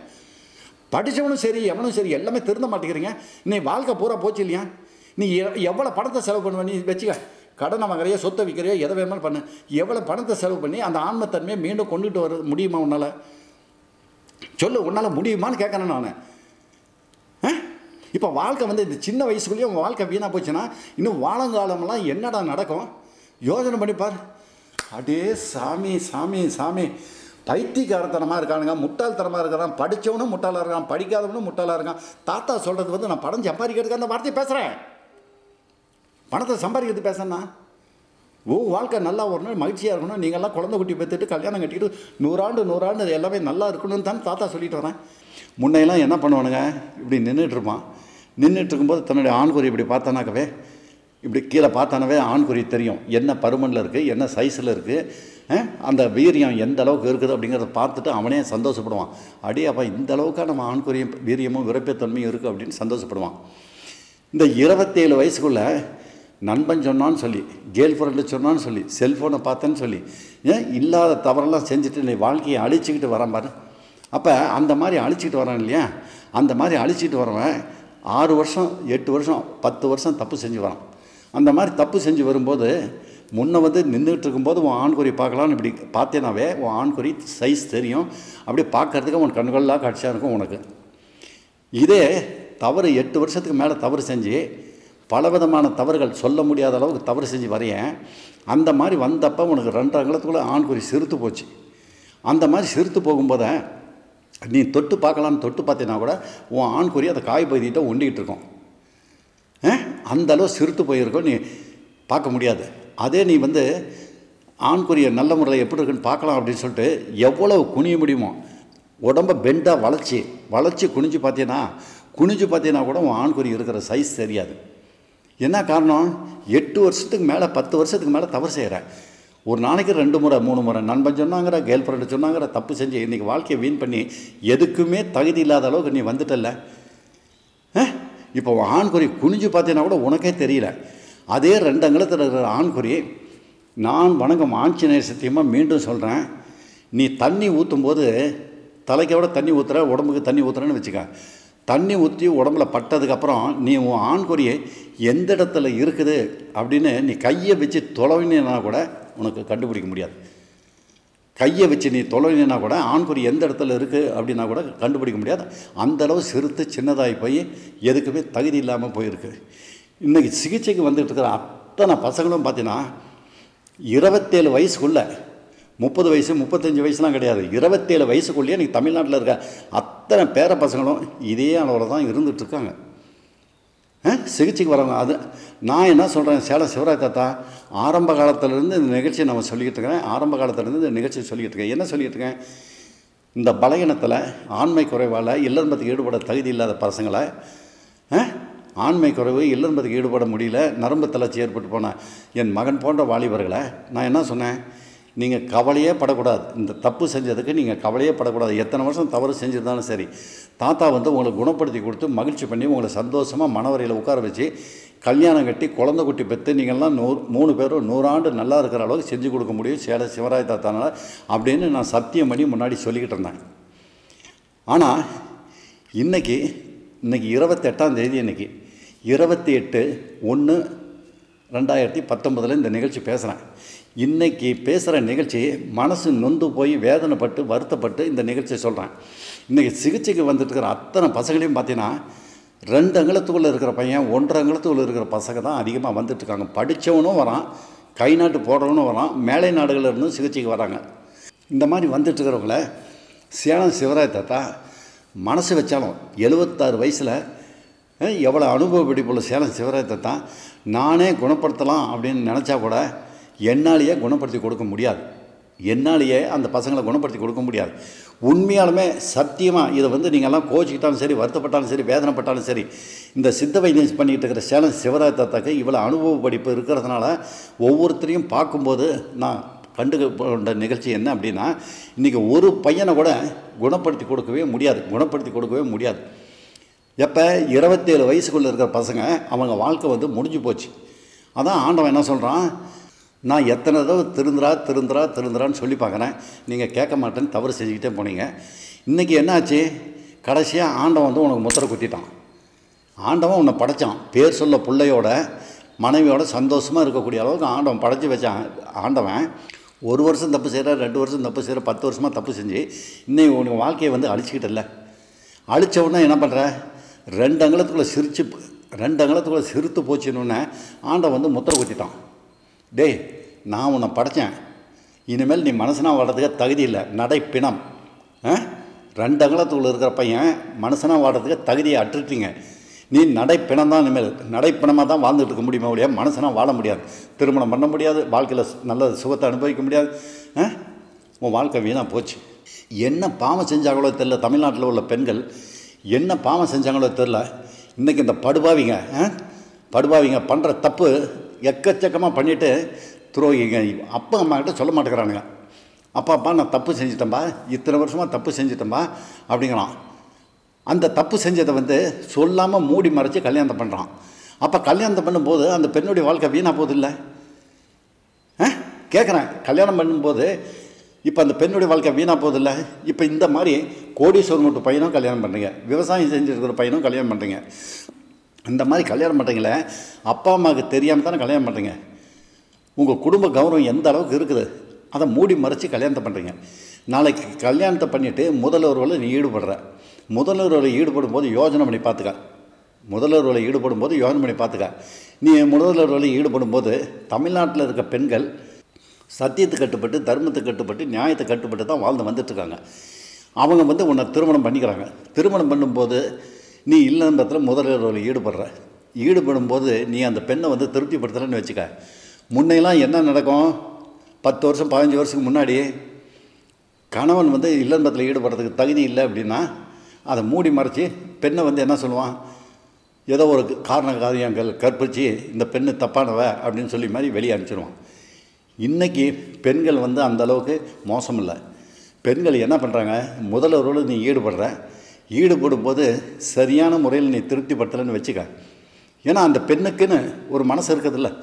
படித்தவனும் சரி எவனும் சரி எல்லாமே திருந்த மாட்டேங்கிறீங்க. நீ வாழ்க்கை பூரா போச்சு இல்லையா? நீ எ- எவ்வளோ பணத்தை செலவு பண்ணுவ நீ வச்சுக்க. கடனை வாங்குறியோ சொத்தை விற்கிறியோ எதை வேணுமாலும் பண்ணு. எவ்வளோ பணத்தை செலவு பண்ணி அந்த ஆன்மத்தன்மையை மீண்டும் கொண்டுட்டு வர முடியுமா உன்னால்? சொல்லு உன்னால் முடியுமான்னு கேட்குறேன் நான். இப்போ வாழ்க்கை வந்து இந்த சின்ன வயசுக்குள்ளேயே உன் வாழ்க்கை வீணாக போச்சுன்னா இன்னும் வாழங்காலமெல்லாம் என்னடா நடக்கும்? யோசனை பண்ணி அடே சாமி சாமி சாமி. பைத்தியக்காரத்தனமாக இருக்கானுங்க. முட்டாள்தனமாக இருக்கிறான். படித்தவனும் முட்டாளாக இருக்கான். படிக்காதவனும் முட்டாளாக இருக்கான். தாத்தா சொல்கிறது வந்து நான் படம் சம்பாதிக்கிறதுக்கு அந்த வார்த்தையை பேசுகிறேன் பணத்தை சம்பாதிக்கிறது பேசுறேன்னா? ஓ வாழ்க்கை நல்லா வரணும் மகிழ்ச்சியாக இருக்கணும். நீங்கள்லாம் குழந்தை குட்டி பெற்றுட்டு கல்யாணம் கட்டிட்டு நூறாண்டு நூறாண்டு எல்லாமே நல்லா இருக்கணும்னு தான் தாத்தா சொல்லிட்டு வரேன் முன்னையெல்லாம் என்ன பண்ணுவானுங்க? இப்படி நின்றுட்டு இருப்பான். நின்றுட்டு இருக்கும்போது தன்னுடைய ஆண்குறி இப்படி பார்த்தானாக்கவே இப்படி கீழே பார்த்தானவே ஆண்குறி தெரியும். என்ன பருமனில் இருக்குது என்ன சைஸில் இருக்குது அந்த வீரியம் எந்த அளவுக்கு இருக்குது அப்படிங்கிறத பார்த்துட்டு அவனே சந்தோஷப்படுவான். அடி அப்போ இந்த அளவுக்காக நம்ம ஆண்குறியும் வீரியமும் விரைப்புத்தன்மையும் இருக்குது அப்படின்னு சந்தோஷப்படுவான். இந்த இருபத்தேழு வயசுக்குள்ளே நண்பன் சொன்னான்னு சொல்லி கேர்ள் ஃப்ரெண்டு சொன்னான்னு சொல்லி செல்ஃபோனை பார்த்தேன்னு சொல்லி ஏன் இல்லாத தவறெல்லாம் செஞ்சுட்டு நீ வாழ்க்கையை அழிச்சிக்கிட்டு வரான் பாரு. அப்போ அந்த மாதிரி அழிச்சிக்கிட்டு வரான் இல்லையா? அந்த மாதிரி அழிச்சிட்டு வரவன் ஆறு வருஷம் எட்டு வருஷம் பத்து வருஷம் தப்பு செஞ்சு வரான். அந்த மாதிரி தப்பு செஞ்சு வரும்போது முன்ன வந்து நின்றுட்டு இருக்கும்போது உன் ஆண்குறி பார்க்கலான்னு இப்படி பார்த்தேனாவே உன் ஆண்குறி சைஸ் தெரியும். அப்படியே பார்க்குறதுக்கு உன் கண்கள்லாம் காட்சியாக இருக்கும் உனக்கு. இதே தவறு எட்டு வருஷத்துக்கு மேலே தவறு செஞ்சு பலவிதமான தவறுகள் சொல்ல முடியாத அளவுக்கு தவறு செஞ்சு வரையன். அந்த மாதிரி வந்தப்போ உனக்கு ரெண்டு அங்கலத்துக்குள்ளே ஆண்குறி சிறுத்து போச்சு. அந்த மாதிரி சிறுத்து போகும்போது நீ தொட்டு பார்க்கலான்னு தொட்டு பார்த்தீங்கன்னா கூட உன் ஆண்குறி அதை காய் பகுதியிட்ட ஒண்டிக்கிட்டு இருக்கும். அந்தளவு அந்த அளவு சிறுத்து போயிருக்கோம் நீ பார்க்க முடியாது. அதே நீ வந்து ஆண்குரிய நல்ல முறையில் எப்படி இருக்குன்னு பார்க்கலாம் அப்படின்னு சொல்லிட்டு எவ்வளவு குனிய முடியுமோ உடம்ப பெண்டாக வளைச்சி வளைச்சி குனிஞ்சு பார்த்தீங்கன்னா குனிஞ்சு பார்த்தீங்கன்னா கூட உன் ஆண்குறி இருக்கிற சைஸ் தெரியாது. என்ன காரணம்? எட்டு வருஷத்துக்கு மேலே பத்து வருஷத்துக்கு மேலே தவறு செய்கிற ஒரு நாளைக்கு ரெண்டு முறை மூணு முறை நண்பன் சொன்னாங்கிற கேர்ள் ஃப்ரெண்டு சொன்னாங்கிற தப்பு செஞ்சு இன்றைக்கி வாழ்க்கையை வீண் பண்ணி எதுக்குமே தகுதி இல்லாத அளவுக்கு நீ வந்துட்டல்ல? இப்போ ஆண்குறி குனிஞ்சு பார்த்தீங்கன்னா கூட உனக்கே தெரியல. அதே ரெண்டு அங்கலத்தில் இருக்கிற ஆண்குறி நான் வணங்கும் ஆஞ்சநேயர் சத்தியமாக மீண்டும் சொல்கிறேன் நீ தண்ணி ஊற்றும் போது தலைக்கு விட தண்ணி ஊற்றுற உடம்புக்கு தண்ணி ஊற்றுறேன்னு வச்சுக்க. தண்ணி ஊற்றி உடம்புல பட்டதுக்கப்புறம் நீ உன் ஆண்குறி எந்த இடத்துல இருக்குது அப்படின்னு நீ கையை வச்சு தொலைவினா கூட உனக்கு கண்டுபிடிக்க முடியாது. கையை வச்சு நீ தொலைவினா கூட ஆண்குறி எந்த இடத்துல இருக்குது அப்படின்னா கூட கண்டுபிடிக்க முடியாது. அந்த அளவு சிறுத்து சின்னதாகி போய் எதுக்குமே தகுதி இல்லாமல் போயிருக்கு. இன்றைக்கி சிகிச்சைக்கு வந்துட்டு இருக்கிற அத்தனை பசங்களும் பார்த்தீங்கன்னா இருபத்தேழு வயசுக்குள்ளே முப்பது வயசு முப்பத்தஞ்சு வயசுலாம் கிடையாது. இருபத்தேழு வயசுக்குள்ளேயே நீ தமிழ்நாட்டில் இருக்க. அத்தனை பேர பசங்களும் இதே அளவில் தான் இருந்துகிட்ருக்காங்க சிகிச்சைக்கு வரவங்க. அது நான் என்ன சொல்கிறேன் சேலம் சிவராஜ் தாத்தா ஆரம்ப காலத்திலேருந்து இந்த நிகழ்ச்சியை நம்ம சொல்லிக்கிட்டு இருக்கிறேன். ஆரம்ப காலத்திலேருந்து இந்த நிகழ்ச்சியை சொல்லிக்கிட்டு இருக்கேன். என்ன சொல்லிக்கிட்டு இருக்கேன்? இந்த பலகீனத்தில் ஆண்மை குறைவால் இல்லன்பத்துக்கு ஈடுபட தகுதி இல்லாத பசங்களை ஆண்மை குறைவு இல்லன்பத்துக்கு ஈடுபட முடியல நரம்பு தளர்ச்சி ஏற்பட்டு போன என் மகன் போன்ற வாலிபர்களை நான் என்ன சொன்னேன்? நீங்கள் கவலையே படக்கூடாது. இந்த தப்பு செஞ்சதுக்கு நீங்கள் கவலையே படக்கூடாது. எத்தனை வருஷம் தவறு செஞ்சிருந்தாலும் சரி தாத்தா வந்து உங்களை குணப்படுத்தி கொடுத்து மகிழ்ச்சி பண்ணி உங்களை சந்தோஷமாக மனவரையில் உட்கார வச்சு கல்யாணம் கட்டி குழந்தை குட்டி பெற்று நீங்கள்லாம் நூறு மூணு பேரும் நூறாண்டு நல்லா இருக்கிற அளவுக்கு செஞ்சு கொடுக்க முடியும். சேல சிவராய் தாத்தானால அப்படின்னு நான் சத்தியம் பண்ணி முன்னாடி சொல்லிக்கிட்டு இருந்தேன். ஆனால் இன்னைக்கு இன்னைக்கு இருபத்தெட்டாம் தேதி இன்றைக்கி இருபத்தி எட்டு ஒன்று ரெண்டாயிரத்தி பத்தொம்பதில் இந்த நிகழ்ச்சி பேசுகிறேன் இன்றைக்கி பேசுகிற நிகழ்ச்சி மனசு நொந்து போய் வேதனைப்பட்டு வருத்தப்பட்டு இந்த நிகழ்ச்சியை சொல்கிறேன் இன்றைக்கி சிகிச்சைக்கு வந்துட்டு இருக்கிற அத்தனை பசங்களையும் பார்த்தீங்கன்னா ரெண்டு அங்கலத்துக்குள்ளே இருக்கிற பையன் ஒன்றரை அங்கலத்துக்குள்ளே இருக்கிற பசங்க தான் அதிகமாக வந்துட்டுருக்காங்க. படித்தவனும் வரான் கை நாட்டு போடுறவனும் வரான் மேலை நாடுகளில் இருந்தும் சிகிச்சைக்கு வராங்க. இந்த மாதிரி வந்துட்டுருக்கிறவங்கள சேலம் சிவராய தாத்தா மனசு வச்சாலும் எழுபத்தாறு வயசில் எவ்வளோ அனுபவ பிடிப்புள்ள சேலம் சிவராய தாத்தா நானே குணப்படுத்தலாம் அப்படின்னு நினச்சா கூட என்னாலேயே குணப்படுத்தி கொடுக்க முடியாது. என்னாலேயே அந்த பசங்களை குணப்படுத்தி கொடுக்க முடியாது. உண்மையாலுமே சத்தியமாக இதை வந்து நீங்கள்லாம் கோச்சிக்கிட்டாலும் சரி வருத்தப்பட்டாலும் சரி வேதனைப்பட்டாலும் சரி இந்த சித்த வைத்தியம் பண்ணிக்கிட்டு இருக்கிற சேலம் சிவராய தாத்தாக்கு இவ்வளோ அனுபவ படிப்பு இருக்கிறதுனால ஒவ்வொருத்தரையும் பார்க்கும்போது நான் கண்டுகொண்ட நிகழ்ச்சி என்ன அப்படின்னா இன்றைக்கி ஒரு பையனை கூட குணப்படுத்தி கொடுக்கவே முடியாது குணப்படுத்தி கொடுக்கவே முடியாது. எப்போ? இருபத்தேழு வயசுக்குள்ளே இருக்கிற பசங்க அவங்க வாழ்க்கை வந்து முடிஞ்சு போச்சு. அதான் ஆண்டவன் என்ன சொல்கிறான் நான் எத்தனை தடவை திருந்துறா திருந்துறா திருந்துறான்னு சொல்லி பார்க்குறேன். நீங்கள் கேட்க மாட்டேன்னு தவறு செஞ்சுக்கிட்டே போனீங்க. இன்றைக்கி என்னாச்சு? கடைசியாக ஆண்டவன் வந்து உனக்கு முத்திரை குத்திட்டான். ஆண்டவன் உன்னை படைச்சான். பேர் சொல்ல பிள்ளையோட மனைவியோட சந்தோஷமாக இருக்கக்கூடிய அளவுக்கு ஆண்டவன் படைச்சி வச்சான். ஆண்டவன் ஒரு வருஷம் தப்பு செய்கிற ரெண்டு வருஷம் தப்பு செய்கிற பத்து வருஷமாக தப்பு செஞ்சு இன்னைக்கு உனக்கு வாழ்க்கையை வந்து அழிச்சிக்கிட்டல அழிச்ச உடனே என்ன பண்ணுற ரெண்டு அங்கலத்துக்குள்ளே சிரித்து ரெண்டு அங்கலத்துக்குள்ளே சிரித்து போச்சுன்னு ஆண்டவன் வந்து முத்திரை குத்திட்டான். டேய் நான் உன்னை படைச்சேன். இனிமேல் நீ மனசனாக வாடுறதுக்கு தகுதி இல்லை. நடை பிணம். ஆ? ரெண்டு அங்கலத்துக்குள்ள இருக்கிற பையன் மனசனாக வாடுறதுக்கு தகுதியை அற்றுட்டீங்க. நீ நடைப்பிணம் தான் இனிமேல். நடைப்பிணமாக தான் வாழ்ந்துட்டு இருக்க முடியுமா முடியாது மனுஷனா வாழ முடியாது. திருமணம் பண்ண முடியாது. வாழ்க்கையில் நல்ல சுகத்தை அனுபவிக்க முடியாது. ஆ? உன் வாழ்க்கை வீணாக போச்சு. என்ன பாவம் செஞ்சாங்களோ தெரில தமிழ்நாட்டில் உள்ள பெண்கள் என்ன பாவம் செஞ்சாங்களோ தெரில இன்றைக்கி இந்த படுபாவிங்க ஆ? படுபாவிங்க பண்ணுற தப்பு எக்கச்சக்கமாக பண்ணிவிட்டு துரோகிங்க. அப்பா அம்மா கிட்ட சொல்ல மாட்டேங்கிறானுங்க. அப்பா அப்பா நான் தப்பு செஞ்சிட்டேன்பா இத்தனை வருஷமாக தப்பு செஞ்சிட்டேன்பா அப்படிங்கிறான். அந்த தப்பு செஞ்சதை வந்து சொல்லாமல் மூடி மறைச்சி கல்யாணம் பண்ணுறான் அப்போ கல்யாணம் பண்ணும்போது அந்த பெண்ணுடைய வாழ்க்கை வீணாக போகுது இல்லை கேட்குறேன் கல்யாணம் பண்ணும்போது இப்போ அந்த பெண்ணுடைய வாழ்க்கை வீணாக போகுது இல்லை இப்போ இந்த மாதிரி கோடீஸ்வரன் வீட்டு பையனும் கல்யாணம் பண்ணுறீங்க விவசாயம் செஞ்சுருக்கிற பையனும் கல்யாணம் பண்ணுறீங்க இந்த மாதிரி கல்யாணம் பண்ணுறீங்களே அப்பா அம்மாவுக்கு தெரியாமல் தானே கல்யாணம் பண்ணுறீங்க உங்கள் குடும்ப கௌரவம் எந்த அளவுக்கு இருக்குது? அதை மூடி மறைச்சி கல்யாணத்தை பண்ணுறீங்க நாளைக்கு கல்யாணத்தை பண்ணிவிட்டு முதல்வர்களில் நீ ஈடுபடுற. முதல்வர்களில் ஈடுபடும் போது யோஜனை பண்ணி பார்த்துக்க முதல்வர்களில் ஈடுபடும் போது யோஜனை பண்ணி பார்த்துக்க நீ முதல்வர்களில் ஈடுபடும் போது தமிழ்நாட்டில் இருக்க பெண்கள் சத்தியத்துக்கு கட்டுப்பட்டு தர்மத்துக்கு கட்டுப்பட்டு நியாயத்தை கட்டுப்பட்டு தான் வாழ்ந்து வந்துட்டுருக்காங்க அவங்க வந்து உன்னை திருமணம் பண்ணிக்கிறாங்க. திருமணம் பண்ணும்போது நீ இல்லன்றத்தில் முதலில் ஈடுபடுற. ஈடுபடும் போது நீ அந்த பெண்ணை வந்து திருப்திப்படுத்துறன்னு வச்சுக்க. முன்னையெல்லாம் என்ன நடக்கும்? பத்து வருஷம் பதினஞ்சு வருஷத்துக்கு முன்னாடி கணவன் வந்து இல்லன்பத்தில் ஈடுபடுறதுக்கு தகுதி இல்லை அப்படின்னா அதை மூடி மறைச்சி பெண்ணை வந்து என்ன சொல்லுவான்? ஏதோ ஒரு காரண காரியங்கள் கற்பிச்சு இந்த பெண்ணு தப்பானவ அப்படின்னு சொல்லி மாதிரி வெளியே அனுப்பிச்சிடுவான் இன்றைக்கி பெண்கள் வந்து அந்தளவுக்கு மோசம் இல்லை. பெண்கள் என்ன பண்ணுறாங்க முதல்வரோடு நீ ஈடுபடுற. ஈடுபடும் போது சரியான முறையில் நீ திருப்திப்படுத்தலைன்னு வச்சுக்க. ஏன்னா அந்த பெண்ணுக்குன்னு ஒரு மனசு இருக்குதுல்ல.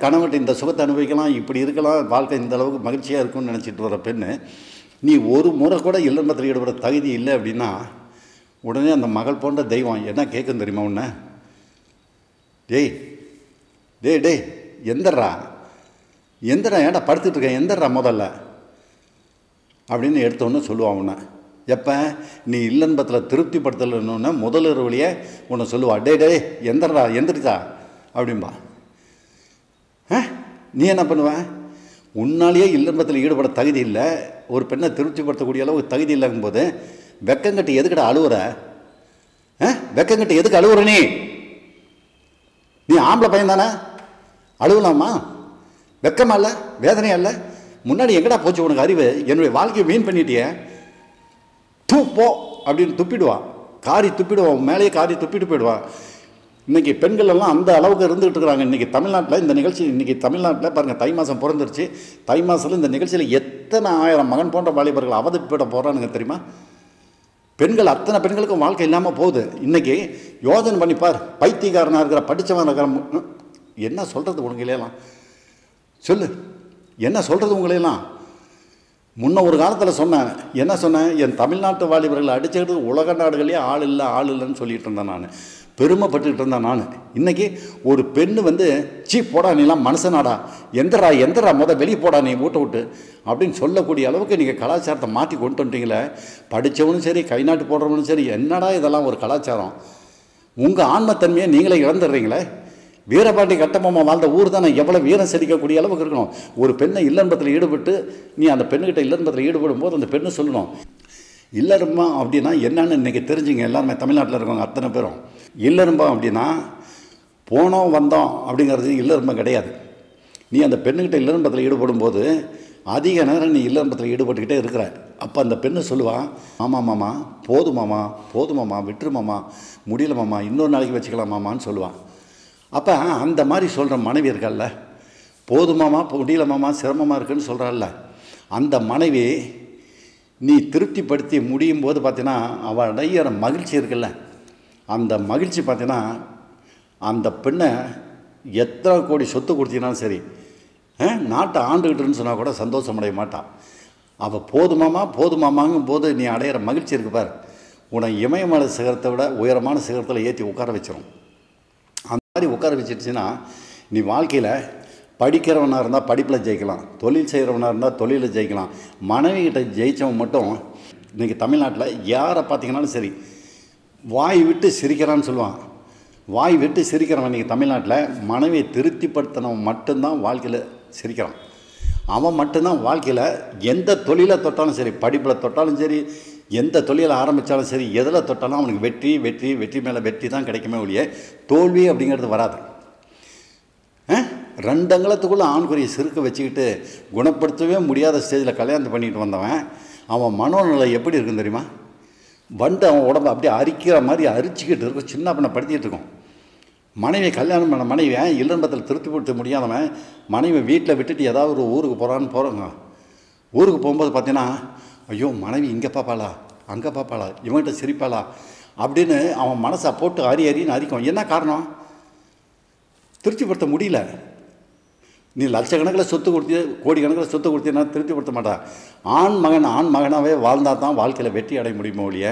கணவன் இந்த சுகத்தை அனுபவிக்கலாம் இப்படி இருக்கலாம் வாழ்க்கை இந்த அளவுக்கு மகிழ்ச்சியாக இருக்கும்னு நினச்சிட்டு வர பெண்ணு நீ ஒரு முறை கூட இல்லறத்தில் ஈடுபட தகுதி இல்லை அப்படின்னா உடனே அந்த மகள் போன்ற தெய்வம் என்ன கேட்கும் தெரியுமா உன்ன? டேய் டேய் டேய் எந்தர்றா எந்தடா ஏன்டா படுத்துட்டு இருக்கேன் எந்தர்றா முதல்ல. அப்படின்னு எடுத்தோன்னு சொல்லுவான் உன்னை. எப்போ? நீ இல்லன்பத்தில் திருப்திப்படுத்தலன்னு முதல் வழியே உன்னை சொல்லுவா டே டே எந்தர்றா எந்திரிச்சா அப்படிம்பா. ஆ? நீ என்ன பண்ணுவ? உன்னாலேயே இல்லன்பத்தில் ஈடுபட தகுதி இல்லை. ஒரு பெண்ணை திருப்திப்படுத்தக்கூடிய அளவுக்கு தகுதி இல்லைங்கும்போது வெக்கங்கட்டு எதுக்கடா அழுவுற? ஆ? வெக்கங்கட்டு எதுக்கு அழுவுற நீ? நீ ஆம்பளை பையன் தானே? அழுவலாமா? வெக்கமா இல்லை? வேதனையா இல்லை? முன்னாடி எங்கடா போச்சு உனக்கு அறிவு? என்னுடைய வாழ்க்கையை வீண் பண்ணிட்டியே? தூ போ அப்படின்னு துப்பிடுவான் காரி துப்பிடுவான் மேலேயே காரி துப்பிட்டு போயிடுவான் இன்றைக்கி பெண்கள் எல்லாம் அந்த அளவுக்கு இருந்துகிட்டு இருக்கிறாங்க. இன்றைக்கி தமிழ்நாட்டில் இந்த நிகழ்ச்சி இன்றைக்கி தமிழ்நாட்டில் பாருங்கள் தை மாதம் பிறந்துருச்சு. தை மாதத்தில் இந்த நிகழ்ச்சியில் எத்தனை ஆயிரம் மகன் போன்ற வாலிபர்கள் அவதிப்பட போகிறானுங்க தெரியுமா? பெண்கள் அத்தனை பெண்களுக்கும் வாழ்க்கை இல்லாமல் போகுது. இன்றைக்கி யோஜனை பண்ணிப்பார் பைத்தியக்காரனாக இருக்கிற படித்தவன் இருக்கிற என்ன சொல்கிறது உங்களுக்கெல்லாம் சொல்லு. என்ன சொல்கிறது உங்களையெல்லாம் முன்ன ஒரு காலத்தில் சொன்னேன். என்ன சொன்னேன்? என் தமிழ்நாட்டு வாலிபர்களை அடிச்சுக்கிட்டு உலக நாடுகளே ஆள் இல்லை ஆள் இல்லைன்னு சொல்லிட்டு இருந்தேன் நான். பெருமைப்பட்டுக்கிட்டு இருந்தேன் நான். இன்றைக்கி ஒரு பெண்ணு வந்து சீ போடா நீலாம் மனுஷனாடா. எந்தரா எந்தரா முத வெளியே போடா நீ ஊட்ட விட்டு. அப்படின்னு சொல்லக்கூடிய அளவுக்கு நீங்கள் கலாச்சாரத்தை மாற்றி கொண்டு வந்துட்டீங்களே. படித்தவனும் சரி கை நாட்டு போடுறவனும் சரி என்னடா இதெல்லாம் ஒரு கலாச்சாரம்? உங்கள் ஆன்மத்தன்மையை நீங்களே இழந்துடுறீங்களே. வீரபாண்டி கட்டபொம்மை வாழ்ந்த ஊர் தான்? எவ்வளோ வீரம் செடிக்கக்கூடிய அளவுக்கு இருக்கணும். ஒரு பெண்ணை இல்லன்பத்தில் ஈடுபட்டு நீ அந்த பெண்ணுக்கிட்ட இல்லன்பத்தில் ஈடுபடும் போது அந்த பெண்ணு சொல்லணும். இல்லறம்பா அப்படின்னா என்னன்னு இன்றைக்கி தெரிஞ்சுங்க. எல்லாருமே தமிழ்நாட்டில் இருக்கவங்க அத்தனை பேரும். இல்லறம்பா அப்படின்னா போனோம் வந்தோம் அப்படிங்கிறது இல்லரும்பம் கிடையாது. நீ அந்த பெண்ணுக்கிட்ட இல்லன்பத்தில் ஈடுபடும் போது அதிக நேரம் நீ இல்லம்பத்தில் ஈடுபட்டுக்கிட்டே இருக்கிற. அப்போ அந்த பெண்ணு சொல்லுவான் ஆமாம் மாமா போதும் மாமா விட்டுருமாமா முடியல மாமா இன்னொரு நாளைக்கு வச்சுக்கலாம் மாமான்னு சொல்லுவான் அப்போ அந்த மாதிரி சொல்கிற மனைவி இருக்கல்ல போதுமாமா முடியலமாமா சிரமமாக இருக்குன்னு சொல்கிறாள்ல அந்த மனைவி நீ திருப்திப்படுத்தி முடியும் போது பார்த்தீங்கன்னா அவள் அடையிற மகிழ்ச்சி இருக்குல்ல அந்த மகிழ்ச்சி பார்த்தீங்கன்னா அந்த பெண்ணை எத்தனை கோடி சொத்து கொடுத்தீங்கன்னாலும் சரி நாட்டை ஆண்டுகிட்டுன்னு சொன்னால் கூட சந்தோஷமடைய மாட்டான் அவள் போதுமாமா போதுமாமாங்கும் போது நீ அடையிற மகிழ்ச்சி இருக்கு பார். உன்னை இமயமலை சிகரத்தை விட உயரமான சிகரத்தில் ஏற்றி உட்கார வச்சிரும். மாதிரி உட்கார வச்சிடுச்சுன்னா நீ வாழ்க்கையில் படிக்கிறவனாக இருந்தால் படிப்பில் ஜெயிக்கலாம். தொழில் செய்கிறவனாக இருந்தால் தொழிலில் ஜெயிக்கலாம். மனைவிகிட்ட ஜெயித்தவன் மட்டும் இன்றைக்கி தமிழ்நாட்டில் யாரை பார்த்தீங்கன்னாலும் சரி வாய் விட்டு சிரிக்கிறான்னு சொல்லுவான். வாய் விட்டு சிரிக்கிறவன் இன்றைக்கி தமிழ்நாட்டில் மனைவியை திருப்திப்படுத்தினவன் மட்டும்தான் வாழ்க்கையில் சிரிக்கிறான். அவன் மட்டும்தான் வாழ்க்கையில் எந்த தொழிலை தொட்டாலும் சரி படிப்பில் தொட்டாலும் சரி எந்த தொழிலை ஆரம்பித்தாலும் சரி எதில் தொட்டாலும் அவனுக்கு வெற்றி வெற்றி வெற்றி மேலே வெற்றி தான் கிடைக்குமே ஒழிய தோல்வி அப்படிங்கிறது வராது. ரெண்டங்களத்துக்குள்ளே ரெண்டு ஆண்குறியை சிறுக்க வச்சுக்கிட்டு குணப்படுத்தவே முடியாத ஸ்டேஜில் கல்யாணம் பண்ணிட்டு வந்தவன் அவன் மனோநிலை எப்படி இருக்கும் தெரியுமா? வந்து அவன் உடம்ப அப்படியே அரிக்கிற மாதிரி அரிச்சிக்கிட்டு இருக்கும். சின்ன பண்ண படுத்திக்கிட்டு இருக்கும். மனைவி கல்யாணம் பண்ண மனைவி இல்லம்பத்தில் திருப்திப்படுத்த முடியாதவன் மனைவி வீட்டில் விட்டுட்டு ஏதாவது ஒரு ஊருக்கு போகிறான்னு போகிறோங்க ஊருக்கு போகும்போது பார்த்தீங்கன்னா ஐயோ மனைவி இங்கே பார்ப்பாளா அங்கே பார்ப்பாளா இவன்கிட்ட சிரிப்பாளா? அப்படின்னு அவன் மனசை போட்டு அரி அரின்னு அரிக்கும். என்ன காரணம்? திருப்திப்படுத்த முடியல. நீ லட்சக்கணக்கில் சொத்து கொடுத்து கோடிக்கணக்கில் சொத்து கொடுத்தீங்கன்னா திருப்திப்படுத்த மாட்டா. ஆண் மகன் ஆண் மகனாகவே வாழ்ந்தால் தான் வாழ்க்கையில் வெற்றி அடைய முடியுமோ ஒழிய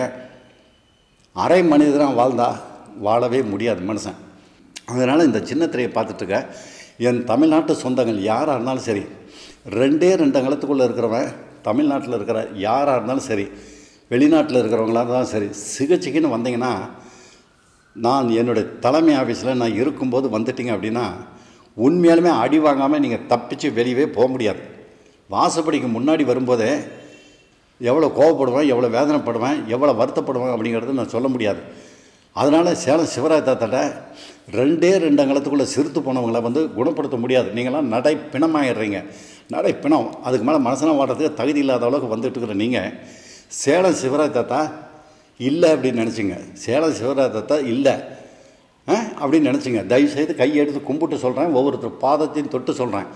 அரை மனிதனாக வாழ்ந்தா வாழவே முடியாது மனுஷன். அதனால் இந்த சின்ன திரையை பார்த்துட்ருக்க என் தமிழ்நாட்டு சொந்தங்கள் யாராக இருந்தாலும் சரி ரெண்டே ரெண்டு அங்கலத்துக்குள்ளே இருக்கிறவன் தமிழ்நாட்டில் இருக்கிற யாராக இருந்தாலும் சரி வெளிநாட்டில் இருக்கிறவங்களாக இருந்தாலும் சரி சிகிச்சைக்குன்னு வந்தீங்கன்னா நான் என்னுடைய தலைமை ஆஃபீஸில் நான் இருக்கும்போது வந்துட்டீங்க அப்படின்னா உண்மையாலுமே அடி வாங்காமல் நீங்கள் தப்பிச்சு வெளியவே போக முடியாது. வாசப்படிக்கு முன்னாடி வரும்போதே எவ்வளோ கோவப்படுவேன் எவ்வளோ வேதனைப்படுவேன் எவ்வளோ வருத்தப்படுவேன் அப்படிங்கிறது நான் சொல்ல முடியாது. அதனால் சேலம் சிவராஜாத்தாட்ட ரெண்டே ரெண்டு அங்கலத்துக்குள்ளே சிறுத்து போனவங்களை வந்து குணப்படுத்த முடியாது. நீங்களாம் நடை பிணமாயிடுறீங்க நடை பிணம் அதுக்கு மேலே மனசெல்லாம் வாடுறதுக்கு தகுதி இல்லாத அளவுக்கு வந்துட்டுருக்குற நீங்கள் சேலம் சிவராஜ் தாத்தா இல்லை அப்படின்னு நினச்சிங்க. சேலம் சிவராஜ் தாத்தா இல்லை. ஆ? அப்படின்னு நினச்சிங்க. தயவுசெய்து கையெடுத்து கும்பிட்டு சொல்கிறேன் ஒவ்வொருத்தர் பாதத்தையும் தொட்டு சொல்கிறேன்